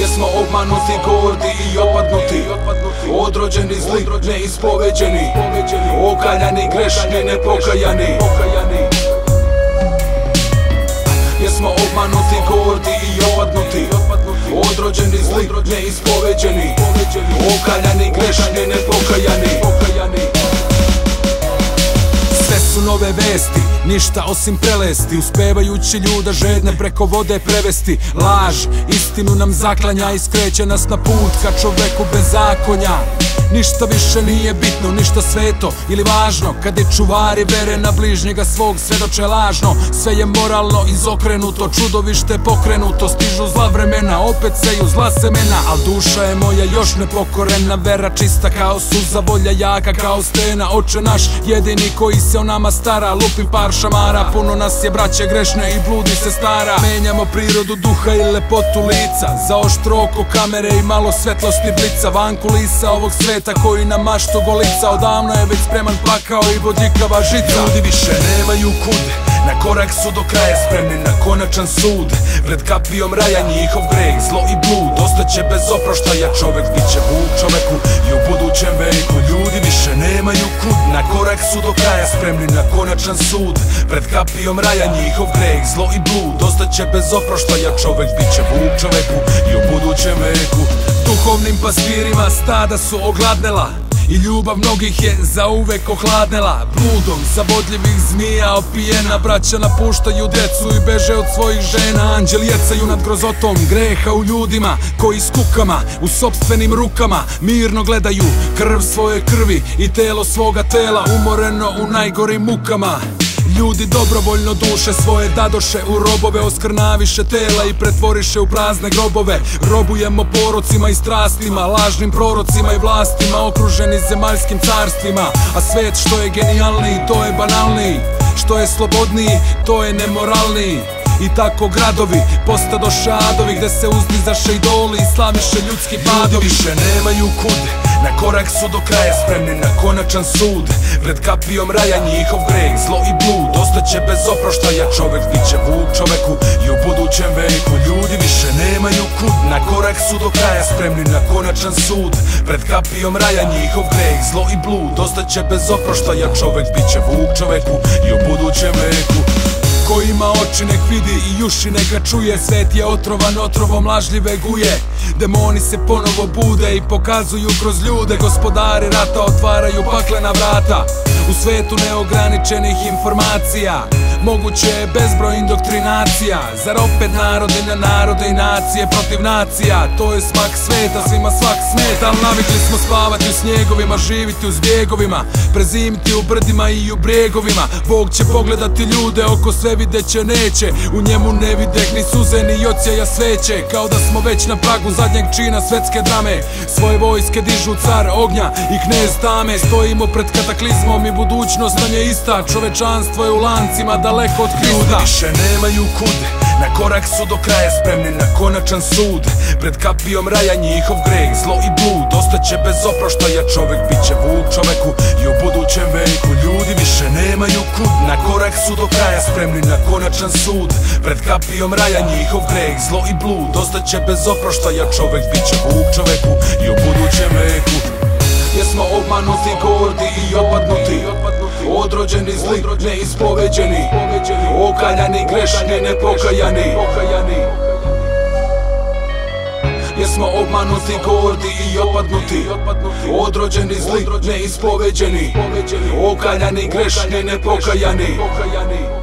Jesmo obmanuti, gordi i opadnuti. Odrođeni zli, neispoveđeni. Okaljani, grešni, nepokajani. Jesmo obmanuti, gordi i opadnuti. Odrođeni zli, neispoveđeni. Okaljani, grešni, nepokajani nove vesti, ništa osim prelesti Uspevajući ljuda žedne preko vode prevesti. Laž, istinu nam zaklanja i skreće nas na put Ka čoveku bez zakonja. Ništa više nije bitno, ništa sveto ili važno Kad je čuvari vere na bližnjega svog svedoče lažno. Sve je moralno izokrenuto, čudovište pokrenuto Stižu zla vremena, opet seju zla semena. Al duša je moja još nepokorena Vera čista kao suza, volja jaka kao stena. Oče naš, jedini koji se o nama stara Lupim par šamara, puno nas je braće grešne i bludi se stara. Menjamo prirodu duha i lepotu lica. Za oštro oko kamere i malo svetlosti blica. Van kulisa ovog sveta koji na maštu golica. Odavno je već spreman pakao i vodikava žica. Ljudi više nemaju kud na korak su do kraja spremni na konačan sud. Pred kapijom raja njihov greh, zlo i blud Ostaće bez oproštaja. Čovek, bit će vuk čoveku I u budućem Korak su do kraja spremni na konačan sud. Pred kapijom raja njihov greh, zlo i blud. Ostaće bez oproštaja čovek, bit će vuk čoveku I u budućem veku. Duhovnim pastirima stada su ogladnela i ljubav mnogih je zauvek ohladnela. Bludom zavodljivih zmija opijena Braća napuštaju djecu i beže od svojih žena. Anđeli jecaju nad grozotom greha u ljudima Koji s kukama u sobstvenim rukama Mirno gledaju krv svoje krvi i telo svoga tela Umoreno u najgorim mukama Ljudi dobrovoljno duše svoje dadoše u robove Oskrnaviše tela i pretvoriše u prazne grobove. Robujemo porocima i strastima Lažnim prorocima i vlastima Okruženi zemaljskim carstvima. A svet što je genijalniji, to je banalniji. Što je slobodniji, to je nemoralniji. I tako gradovi postado šadovi Gde se uzdizaše idoli i slaviše ljudski padovi. Više nemaju kud na korak su do kraja spremni na konačan sud. Pred kapijom raja njihov greh, zlo i blud. Ostaće bez oproštaja čovek, bit će vuk čoveku. I u budućem veku ljudi više nemaju kud. Na korak su do kraja spremni na konačan sud. Pred kapijom raja njihov greh, zlo i blud. Ostaće bez oproštaja čovek, bit će vuk čoveku. I u budućem oči nek vidi i uši neka čuje. Svet je otrovan otrovom lažljive guje. Demoni se ponovo bude i pokazuju kroz ljude. Gospodari rata otvaraju paklena vrata. U svetu neograničenih informacija Moguće je bezbroj indoktrinacija. Zar opet narodi na narode i nacije protiv nacija? To je smak sveta, svima svak smeta. Al navikli smo spavati u snjegovima, živiti u zbjegovima. Prezimiti u brdima i u bregovima. Bog će pogledati ljude oko sve videće neće. U njemu ne videh ni suze ni ocija sveće. Kao da smo već na pragu zadnjeg čina svetske drame. Svoje vojske dižu car ognja i knez tame. Stojimo pred kataklizmom i budućnost nam je ista. Čovečanstvo je u lancima daleko od Više nemaju kud na korak su do kraja spremni na konačan sud. Pred kapijom raja njihov greh, zlo i blud Ostaće bez oproštaja. Čovek, bit će vuk čoveku I u budućem veku. Ljudi više nemaju kud Na korak su do kraja spremni na konačan sud. Pred kapijom raja njihov greh, zlo i blud Ostaće bez oproštaja. Čovek, bit će vuk čoveku I u budućem veku. Jesmo obmanuti, gordi i opadnuti Odrođeni zli, neispoveđeni. Okaljani, grešni, nepokajani. Jesmo obmanuti, gordi i opadnuti. Odrođeni zli, neispoveđeni. Okaljani, grešni, nepokajani